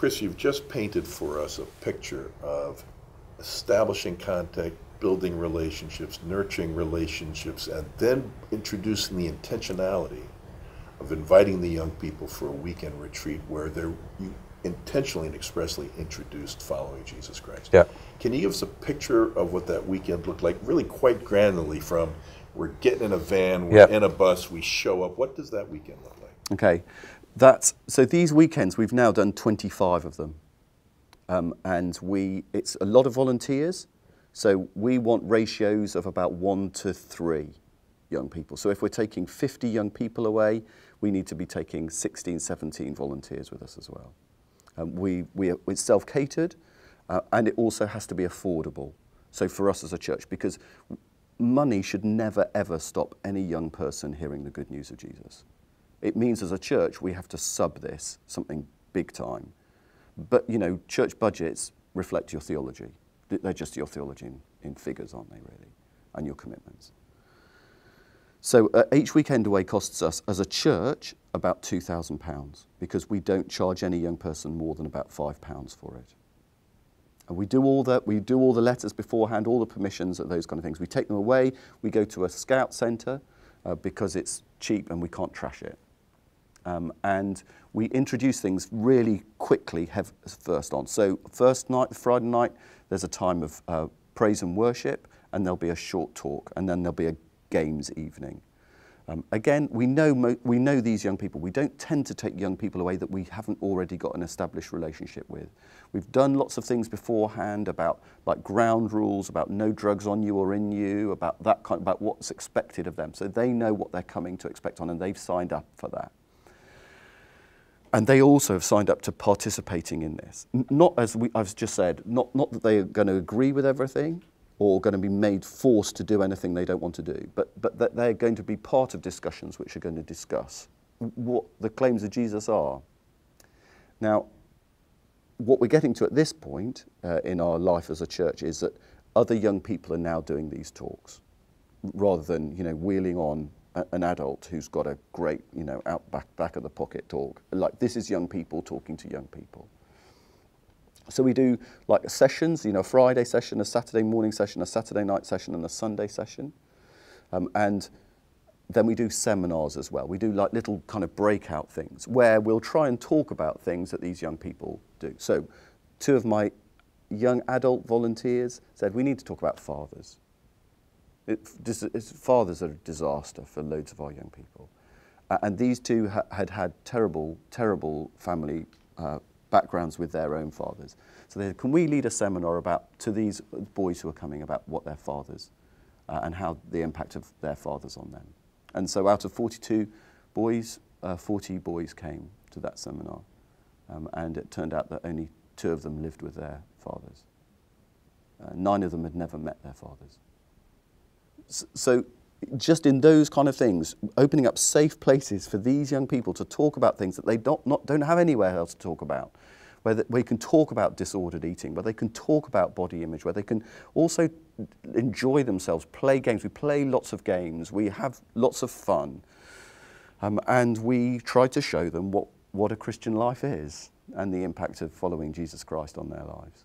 Chris, you've just painted for us a picture of establishing contact, building relationships, nurturing relationships, and then introducing the intentionality of inviting the young people for a weekend retreat where they're you intentionally and expressly introduced following Jesus Christ. Yeah. Can you give us a picture of what that weekend looked like, really quite grandly from we're getting in a van, we're Yeah. in a bus, we show up. What does that weekend look like? Okay, so. These weekends we've now done 25 of them, um, and we it's a lot of volunteers. So we want ratios of about one to three young people. So if we're taking 50 young people away, we need to be taking 16, 17 volunteers with us as well. Um, we, we, it's self-catered, uh, and it also has to be affordable. So for us as a church, because money should never ever stop any young person hearing the good news of Jesus. It means as a church we have to sub this something big time. But you know, church budgets reflect your theology. They're just your theology in, in figures, aren't they, really? And your commitments. So uh, each weekend away costs us, as a church, about £2,000 because we don't charge any young person more than about £5 for it. And we do all that, we do all the letters beforehand, all the permissions, those kind of things. We take them away, we go to a scout centre uh, because it's cheap and we can't trash it. Um, and we introduce things really quickly hev- first on. So first night, Friday night, there's a time of uh, praise and worship, and there'll be a short talk, and then there'll be a games evening. Um, again, we know, we know these young people. We don't tend to take young people away that we haven't already got an established relationship with. We've done lots of things beforehand about like ground rules, about no drugs on you or in you, about that kind, about what's expected of them. So they know what they're coming to expect on, and they've signed up for that. And they also have signed up to participating in this. Not as we, I've just said, not, not that they are going to agree with everything or going to be made forced to do anything they don't want to do, but, but that they're going to be part of discussions which are going to discuss what the claims of Jesus are. Now, what we're getting to at this point uh, in our life as a church is that other young people are now doing these talks rather than you know wheeling on an adult who's got a great you know out back back of the pocket talk like this is young people talking to young people so we do like sessions you know a friday session a saturday morning session a saturday night session and a sunday session um, and then we do seminars as well. We do like little kind of breakout things where we'll try and talk about things that these young people do. So, two of my young adult volunteers said we need to talk about fathers. It, it's, fathers are a disaster for loads of our young people. Uh, and these two ha- had had terrible, terrible family uh, backgrounds with their own fathers. So they said, can we lead a seminar about to these boys who are coming about what their fathers uh, and how the impact of their fathers on them. And so out of 42 boys, uh, 40 boys came to that seminar. Um, and it turned out that only two of them lived with their fathers. Uh, nine of them had never met their fathers. So just in those kind of things, opening up safe places for these young people to talk about things that they don't, not, don't have anywhere else to talk about, where they, where they can talk about disordered eating, where they can talk about body image, where they can also enjoy themselves, play games. We play lots of games, we have lots of fun, um, and we try to show them what, what a Christian life is and the impact of following Jesus Christ on their lives.